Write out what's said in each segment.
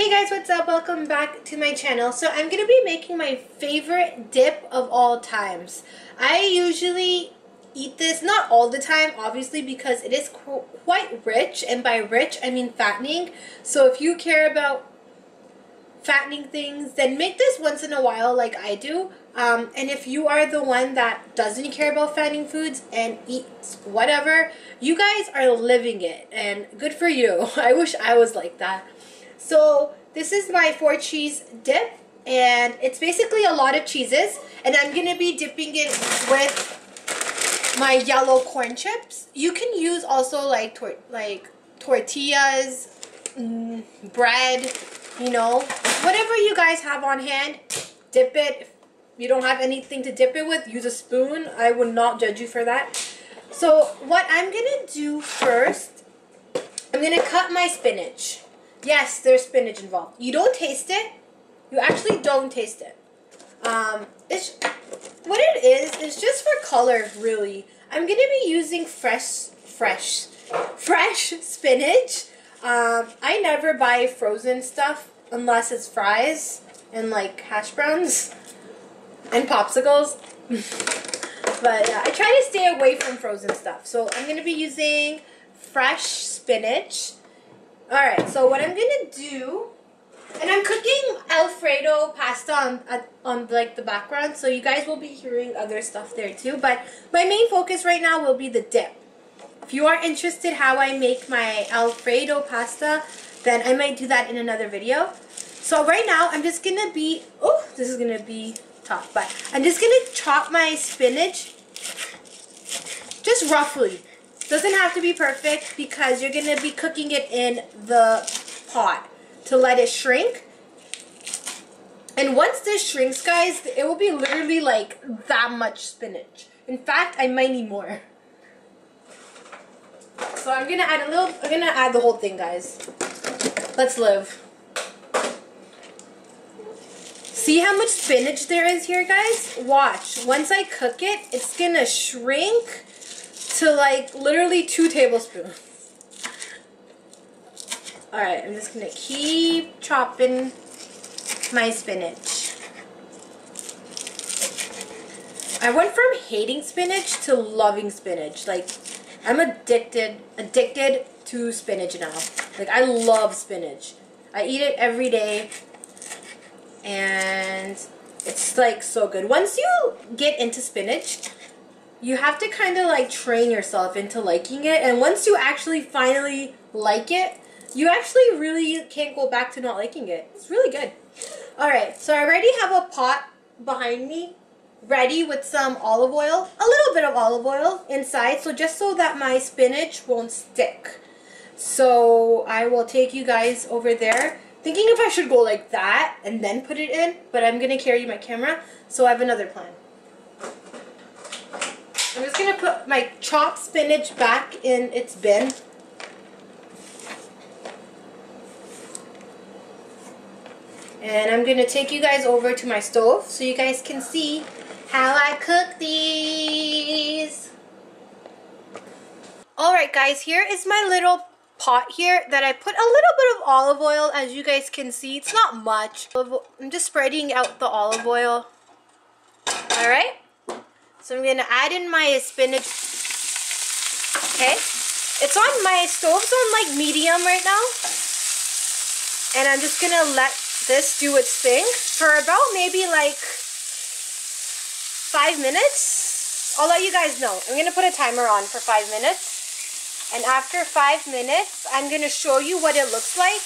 Hey guys, what's up? Welcome back to my channel. So I'm going to be making my favorite dip of all times. I usually eat this, not all the time, obviously, because it is qu quite rich. And by rich, I mean fattening. So if you care about fattening things, then make this once in a while like I do. Um, and if you are the one that doesn't care about fattening foods and eats whatever, you guys are living it. And good for you. I wish I was like that. So this is my four cheese dip and it's basically a lot of cheeses and I'm to be dipping it with my yellow corn chips. You can use also like tor like tortillas, mm, bread, you know, whatever you guys have on hand, dip it. If you don't have anything to dip it with, use a spoon. I would not judge you for that. So what I'm to do first, I'm to cut my spinach. Yes, there's spinach involved. You don't taste it. You actually don't taste it. Um, it's what it is. It's just for color, really. I'm gonna be using fresh, fresh, fresh spinach. Um, I never buy frozen stuff unless it's fries and like hash browns and popsicles. but uh, I try to stay away from frozen stuff. So I'm gonna be using fresh spinach. Alright, so what I'm gonna do, and I'm cooking Alfredo pasta on, on like the background, so you guys will be hearing other stuff there too, but my main focus right now will be the dip. If you are interested how I make my Alfredo pasta, then I might do that in another video. So right now, I'm just gonna be, oh, this is gonna be tough, but I'm just gonna chop my spinach just roughly. Doesn't have to be perfect because you're going to be cooking it in the pot to let it shrink. And once this shrinks, guys, it will be literally like that much spinach. In fact, I might need more. So I'm gonna add a little, I'm gonna add the whole thing, guys. Let's live. See how much spinach there is here, guys? Watch. Once I cook it, it's gonna shrink to like literally two tablespoons. Alright, I'm just to keep chopping my spinach. I went from hating spinach to loving spinach. Like, I'm addicted, addicted to spinach now. Like, I love spinach. I eat it every day. And it's like so good. Once you get into spinach, you have to kind of like train yourself into liking it and once you actually finally like it you actually really can't go back to not liking it. It's really good. Alright so I already have a pot behind me ready with some olive oil a little bit of olive oil inside so just so that my spinach won't stick. So I will take you guys over there thinking if I should go like that and then put it in but I'm gonna carry my camera so I have another plan I'm just going to put my chopped spinach back in its bin. And I'm going to take you guys over to my stove so you guys can see how I cook these. Alright guys, here is my little pot here that I put a little bit of olive oil as you guys can see. It's not much. I'm just spreading out the olive oil. Alright? So I'm going to add in my spinach. Okay. It's on my stove's on like medium right now. And I'm just going to let this do its thing for about maybe like five minutes. I'll let you guys know. I'm going to put a timer on for five minutes. And after five minutes, I'm going to show you what it looks like.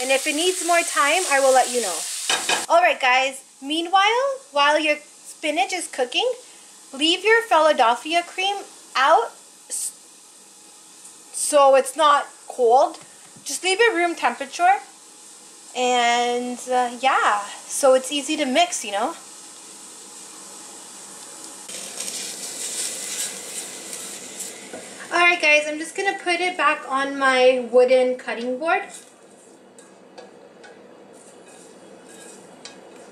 And if it needs more time, I will let you know. Alright guys, meanwhile, while your spinach is cooking, leave your Philadelphia cream out so it's not cold. Just leave it room temperature. And uh, yeah, so it's easy to mix, you know. Alright guys, I'm just going to put it back on my wooden cutting board.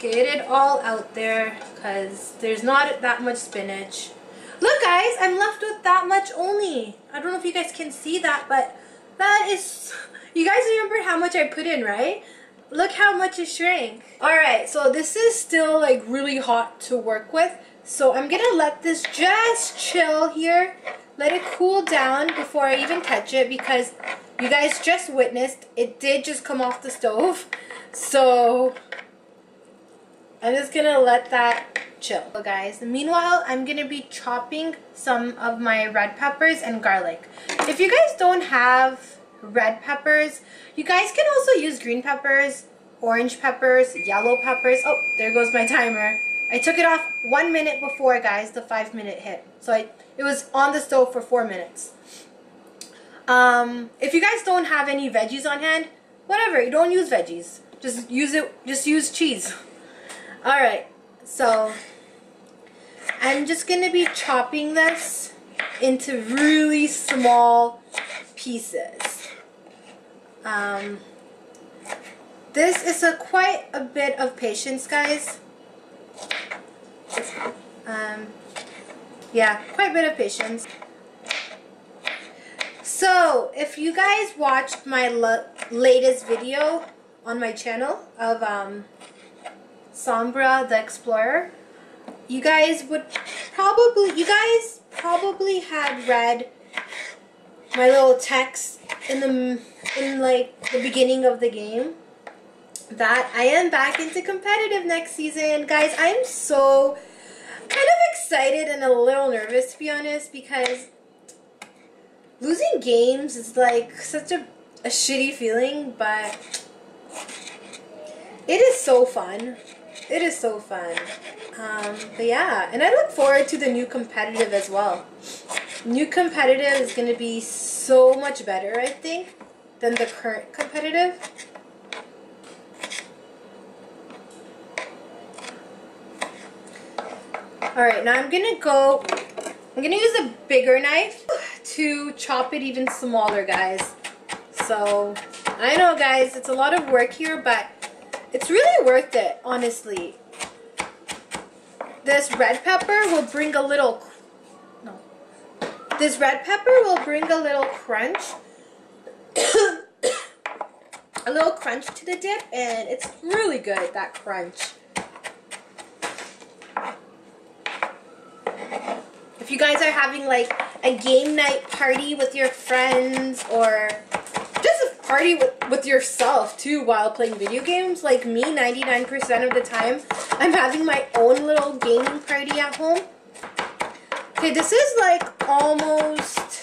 Get it all out there because there's not that much spinach. Look guys, I'm left with that much only. I don't know if you guys can see that, but that is, you guys remember how much I put in, right? look how much it shrank. Alright, so this is still like really hot to work with. So I'm gonna let this just chill here. Let it cool down before I even touch it because you guys just witnessed it did just come off the stove. So I'm just gonna let that chill. So guys, meanwhile, I'm gonna be chopping some of my red peppers and garlic. If you guys don't have red peppers, you guys can also use green peppers, orange peppers, yellow peppers. Oh, there goes my timer. I took it off one minute before, guys, the five minute hit. So I, it was on the stove for four minutes. Um, if you guys don't have any veggies on hand, whatever, you don't use veggies. Just use it, just use cheese. Alright, so I'm just going to be chopping this into really small pieces. Um, this is a quite a bit of patience, guys. Um, yeah, quite a bit of patience. So, if you guys watched my latest video on my channel of um, Sombra the Explorer, you guys would probably, you guys probably had read my little text in the, in like the beginning of the game that I am back into competitive next season. Guys, I'm so kind of excited and a little nervous to be honest because losing games is like such a, a shitty feeling, but it is so fun. It is so fun. Um, but yeah, and I look forward to the new competitive as well. New competitive is going to be so much better, I think, than the current competitive. Alright, now I'm going to go, I'm going to use a bigger knife to chop it even smaller, guys. So, I know, guys, it's a lot of work here, but it's really worth it, honestly. This red pepper will bring a little... No. This red pepper will bring a little crunch. a little crunch to the dip, and it's really good, that crunch. If you guys are having like a game night party with your friends or party with, with yourself too while playing video games. Like me, 99% of the time, I'm having my own little gaming party at home. Okay, this is like almost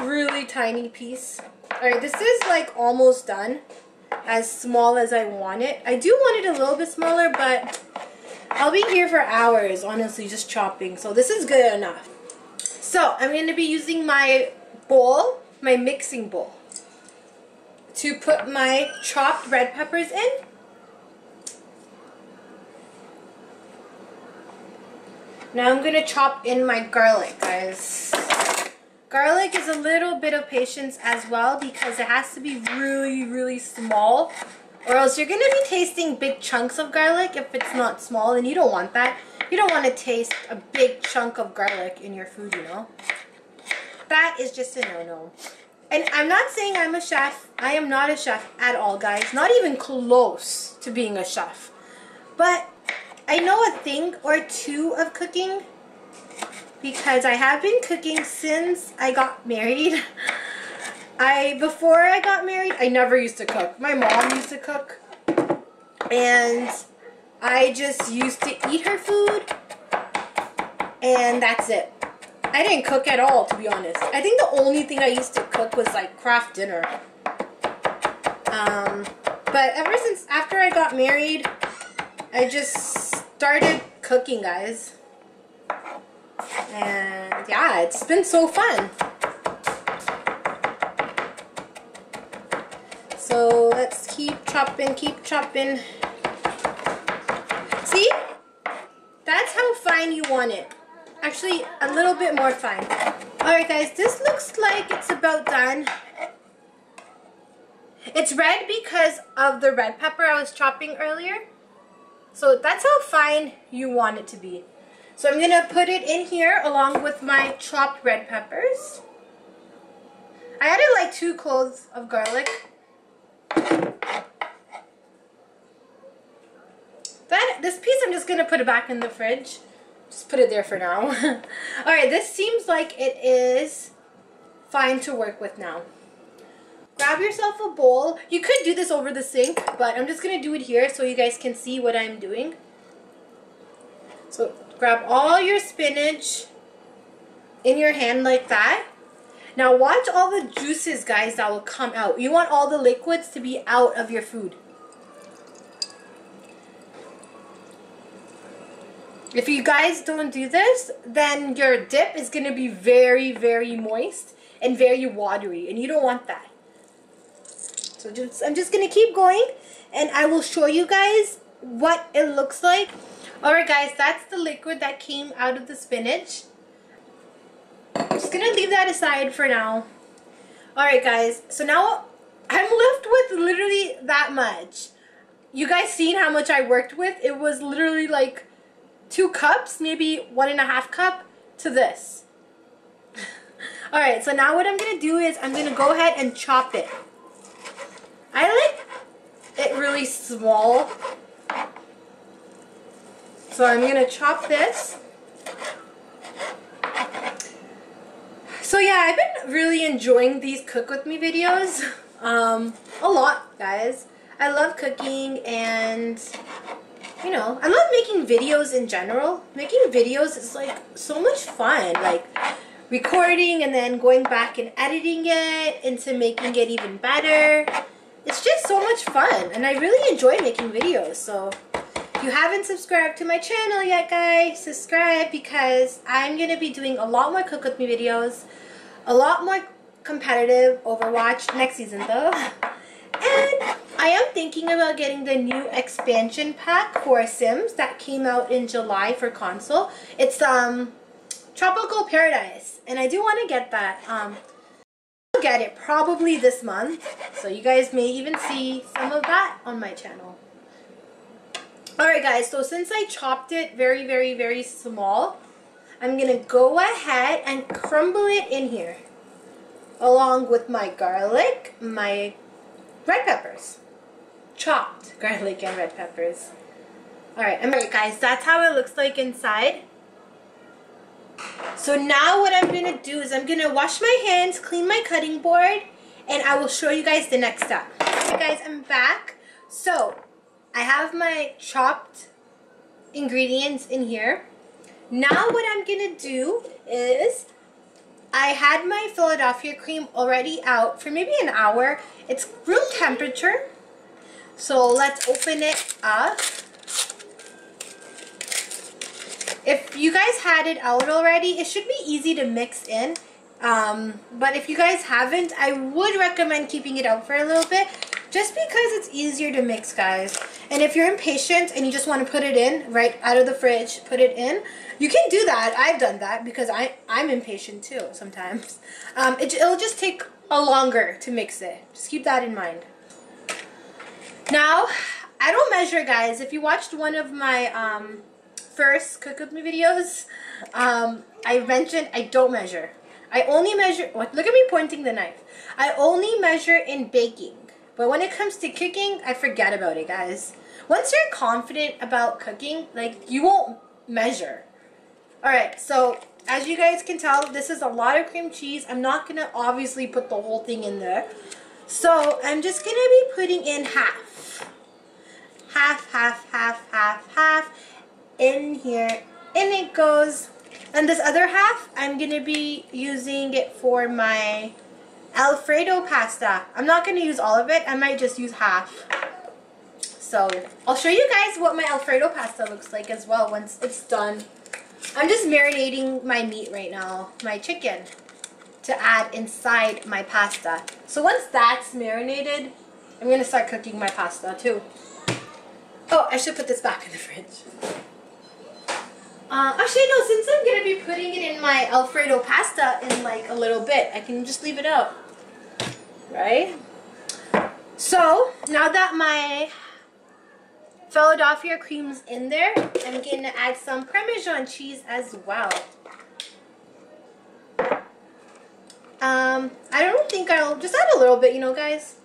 really tiny piece. Alright, this is like almost done. As small as I want it. I do want it a little bit smaller, but I'll be here for hours, honestly, just chopping. So this is good enough. So, I'm going to be using my bowl my mixing bowl to put my chopped red peppers in. Now I'm going to chop in my garlic, guys. Garlic is a little bit of patience as well because it has to be really, really small or else you're going to be tasting big chunks of garlic if it's not small and you don't want that. You don't want to taste a big chunk of garlic in your food, you know that is just a no-no. And I'm not saying I'm a chef. I am not a chef at all, guys. Not even close to being a chef. But I know a thing or two of cooking because I have been cooking since I got married. I before I got married, I never used to cook. My mom used to cook. And I just used to eat her food and that's it. I didn't cook at all, to be honest. I think the only thing I used to cook was like Kraft Dinner. Um, but ever since after I got married, I just started cooking, guys. And yeah, it's been so fun. So let's keep chopping, keep chopping. See? That's how fine you want it. Actually, a little bit more fine. Alright guys, this looks like it's about done. It's red because of the red pepper I was chopping earlier. So that's how fine you want it to be. So I'm going to put it in here along with my chopped red peppers. I added like two cloves of garlic. Then this piece I'm just going to put it back in the fridge. Just put it there for now. Alright, this seems like it is fine to work with now. Grab yourself a bowl. You could do this over the sink, but I'm just gonna do it here so you guys can see what I'm doing. So grab all your spinach in your hand like that. Now watch all the juices, guys, that will come out. You want all the liquids to be out of your food. If you guys don't do this, then your dip is going to be very, very moist and very watery. And you don't want that. So just, I'm just going to keep going. And I will show you guys what it looks like. Alright guys, that's the liquid that came out of the spinach. I'm just going to leave that aside for now. Alright guys, so now I'm left with literally that much. You guys seen how much I worked with? It was literally like two cups, maybe one and a half cup to this. Alright, so now what I'm to do is I'm to go ahead and chop it. I like it really small. So I'm to chop this. So yeah, I've been really enjoying these cook with me videos. Um, a lot, guys. I love cooking and you know, I love making videos in general. Making videos is like so much fun. Like recording and then going back and editing it into making it even better. It's just so much fun and I really enjoy making videos. So if you haven't subscribed to my channel yet guys, subscribe because I'm going to be doing a lot more cook with me videos. A lot more competitive Overwatch next season though. And I am thinking about getting the new expansion pack for Sims that came out in July for console. It's um Tropical Paradise, and I do want to get that. Um, I'll get it probably this month, so you guys may even see some of that on my channel. Alright guys, so since I chopped it very, very, very small, I'm going to go ahead and crumble it in here. Along with my garlic, my red peppers chopped garlic and red peppers. Alright, alright guys, that's how it looks like inside. So now what I'm going to do is I'm going to wash my hands, clean my cutting board, and I will show you guys the next step. Okay guys, I'm back. So, I have my chopped ingredients in here. Now what I'm going to do is I had my Philadelphia cream already out for maybe an hour. It's room temperature. So let's open it up. If you guys had it out already, it should be easy to mix in. Um, but if you guys haven't, I would recommend keeping it out for a little bit just because it's easier to mix, guys. And if you're impatient and you just want to put it in right out of the fridge, put it in, you can do that. I've done that because I, I'm impatient too sometimes. Um, it, it'll just take a longer to mix it. Just keep that in mind. Now, I don't measure, guys. If you watched one of my um, first cook with me videos, um, I mentioned I don't measure. I only measure, look at me pointing the knife. I only measure in baking. But when it comes to cooking, I forget about it, guys. Once you're confident about cooking, like, you won't measure. Alright, so, as you guys can tell, this is a lot of cream cheese. I'm not going to obviously put the whole thing in there. So, I'm just going to be putting in half half, half, half, half, half in here. And it goes. And this other half, I'm going to be using it for my Alfredo pasta. I'm not going to use all of it. I might just use half. So, I'll show you guys what my Alfredo pasta looks like as well once it's done. I'm just marinating my meat right now, my chicken, to add inside my pasta. So once that's marinated, I'm going to start cooking my pasta too. Oh, I should put this back in the fridge. Uh, actually, no, since I'm going to be putting it in my Alfredo pasta in like a little bit, I can just leave it out. Right? So, now that my Philadelphia cream's in there, I'm going to add some Parmesan cheese as well. Um, I don't think I'll just add a little bit, you know, guys.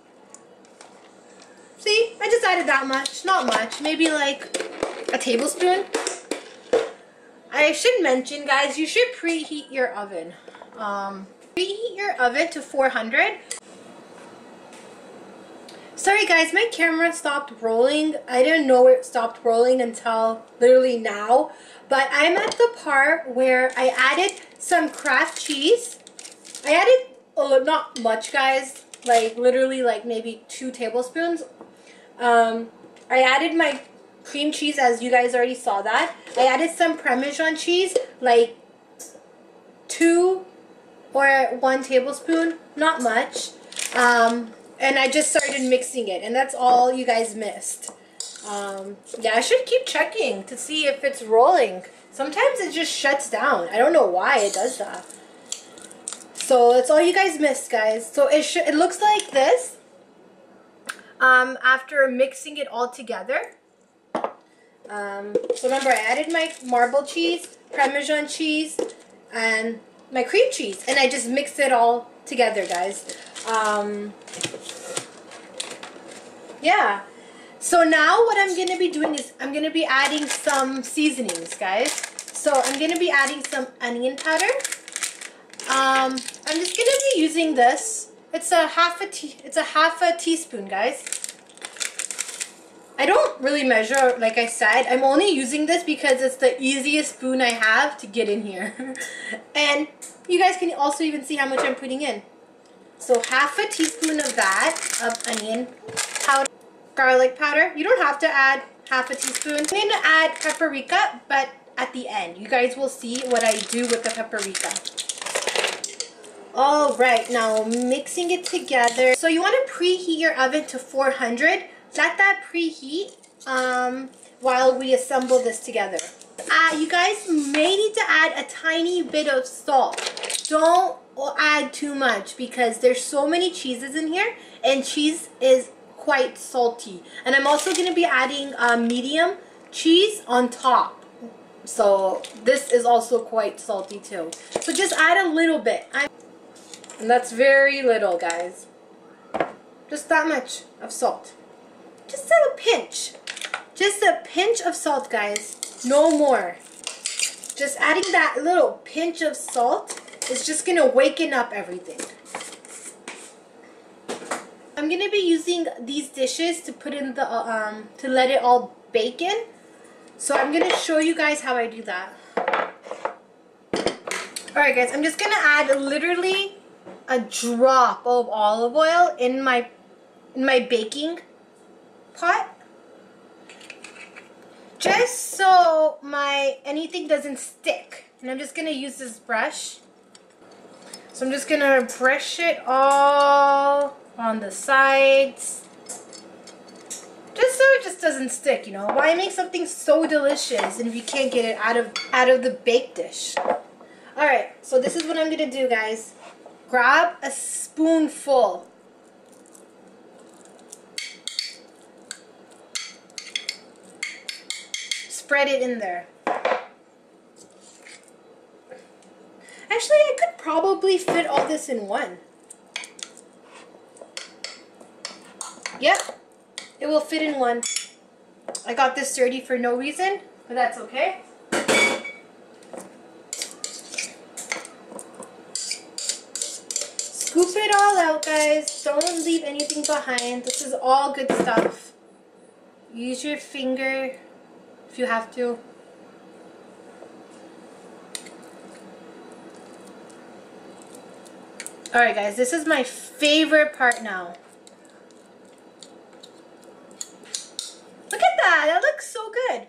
See, I just added that much. Not much. Maybe like a tablespoon. I should mention, guys, you should preheat your oven. Um, preheat your oven to 400. Sorry guys, my camera stopped rolling. I didn't know it stopped rolling until literally now. But I'm at the part where I added some Kraft cheese. I added, oh, not much guys, like literally like maybe two tablespoons. Um, I added my cream cheese as you guys already saw that. I added some Parmesan cheese, like two or one tablespoon, not much. Um, and I just started mixing it and that's all you guys missed. Um, yeah, I should keep checking to see if it's rolling. Sometimes it just shuts down. I don't know why it does that. So that's all you guys missed, guys. So it it looks like this. Um, after mixing it all together. Um, so remember, I added my marble cheese, Parmesan cheese, and my cream cheese, and I just mixed it all together, guys. Um, yeah. So now what I'm going to be doing is I'm going to be adding some seasonings, guys. So I'm going to be adding some onion powder. Um, I'm just going to be using this. It's a half a tea, it's a half a teaspoon, guys. I don't really measure, like I said. I'm only using this because it's the easiest spoon I have to get in here. and you guys can also even see how much I'm putting in. So half a teaspoon of that, of onion powder, garlic powder. You don't have to add half a teaspoon. I'm going to add paprika, but at the end. You guys will see what I do with the paprika. All right, now mixing it together. So you want to preheat your oven to 400. Let that preheat um, while we assemble this together. Uh, you guys may need to add a tiny bit of salt. Don't add too much because there's so many cheeses in here and cheese is quite salty. And I'm also going to be adding uh, medium cheese on top. So this is also quite salty too. So just add a little bit. I'm and that's very little, guys. Just that much of salt. Just a pinch. Just a pinch of salt, guys. No more. Just adding that little pinch of salt is just going to waken up everything. I'm going to be using these dishes to put in the, uh, um, to let it all bake in. So I'm going to show you guys how I do that. Alright guys, I'm just going to add literally a drop of olive oil in my in my baking pot. Just so my anything doesn't stick. And I'm just gonna use this brush. So I'm just gonna brush it all on the sides. Just so it just doesn't stick you know? Why make something so delicious and if you can't get it out of out of the bake dish? Alright so this is what I'm gonna do guys grab a spoonful. Spread it in there. Actually I could probably fit all this in one. Yep it will fit in one. I got this dirty for no reason but that's okay Scoop it all out, guys. Don't leave anything behind. This is all good stuff. Use your finger if you have to. Alright guys, this is my favorite part now. Look at that! That looks so good.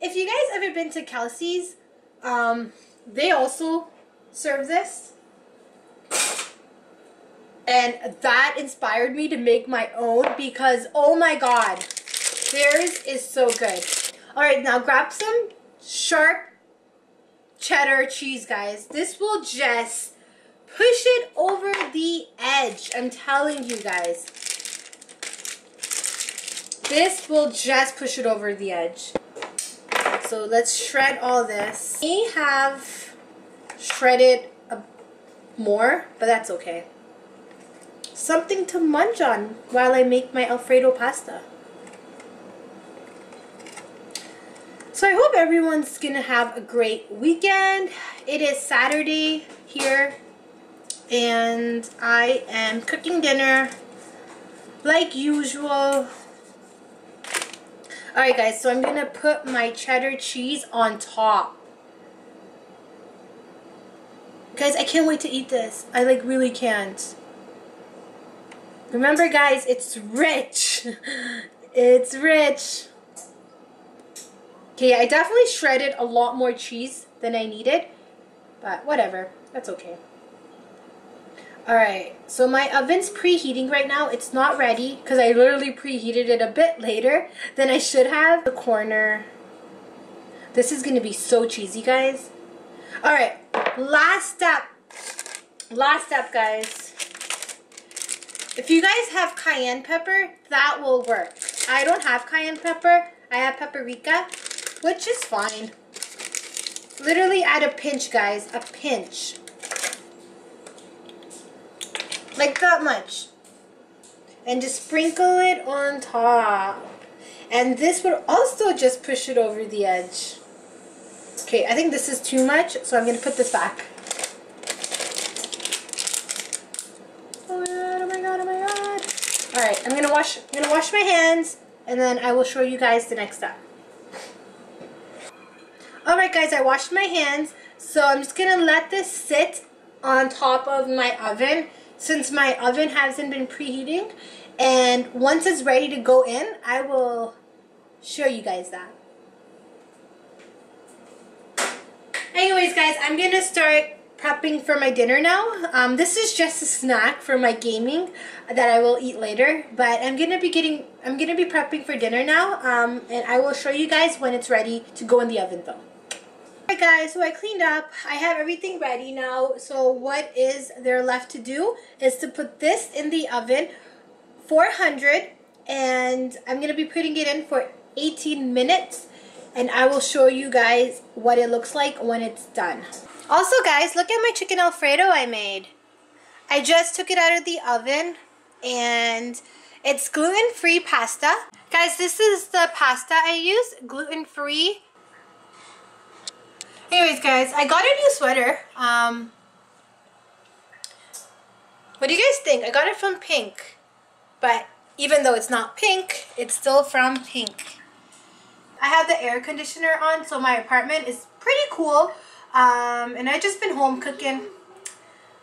If you guys ever been to Kelsey's, um, they also serve this. And that inspired me to make my own because, oh my god, theirs is so good. Alright, now grab some sharp cheddar cheese, guys. This will just push it over the edge. I'm telling you guys. This will just push it over the edge. So let's shred all this. We have shredded more, but that's okay something to munch on while I make my Alfredo pasta. So I hope everyone's gonna have a great weekend. It is Saturday here and I am cooking dinner like usual. Alright guys, so I'm gonna put my cheddar cheese on top. Guys, I can't wait to eat this. I like really can't. Remember guys, it's rich. it's rich. Okay, I definitely shredded a lot more cheese than I needed. But whatever. That's okay. Alright, so my oven's preheating right now. It's not ready because I literally preheated it a bit later than I should have. The corner. This is to be so cheesy, guys. Alright, last step. Last step, guys. If you guys have cayenne pepper, that will work. I don't have cayenne pepper. I have paprika, which is fine. Literally add a pinch, guys. A pinch. Like that much. And just sprinkle it on top. And this would also just push it over the edge. Okay, I think this is too much, so I'm going to put this back. Alright, I'm gonna wash I'm gonna wash my hands and then I will show you guys the next step. Alright guys, I washed my hands. So I'm just gonna let this sit on top of my oven since my oven hasn't been preheating. And once it's ready to go in, I will show you guys that. Anyways guys, I'm gonna start prepping for my dinner now. Um, this is just a snack for my gaming that I will eat later. But I'm gonna be getting, I'm gonna be prepping for dinner now, um, and I will show you guys when it's ready to go in the oven though. Alright guys, so I cleaned up. I have everything ready now. So what is there left to do is to put this in the oven 400 and I'm to be putting it in for 18 minutes and I will show you guys what it looks like when it's done. Also guys, look at my chicken alfredo I made. I just took it out of the oven and it's gluten-free pasta. Guys, this is the pasta I use, gluten-free. Anyways guys, I got a new sweater. Um, what do you guys think? I got it from Pink. But even though it's not pink, it's still from Pink. I have the air conditioner on, so my apartment is pretty cool. Um, and I just been home cooking.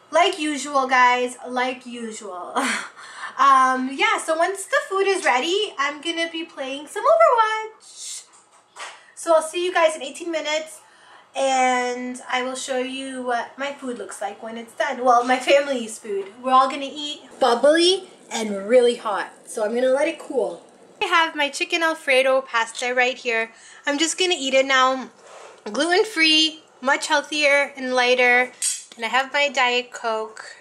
Like usual guys. Like usual. Um, yeah so once the food is ready I'm gonna be playing some Overwatch. So I'll see you guys in 18 minutes and I will show you what my food looks like when it's done. Well my family's food. We're all gonna eat bubbly and really hot so I'm gonna let it cool. I have my chicken alfredo pasta right here. I'm just gonna eat it now gluten-free much healthier and lighter. And I have my Diet Coke.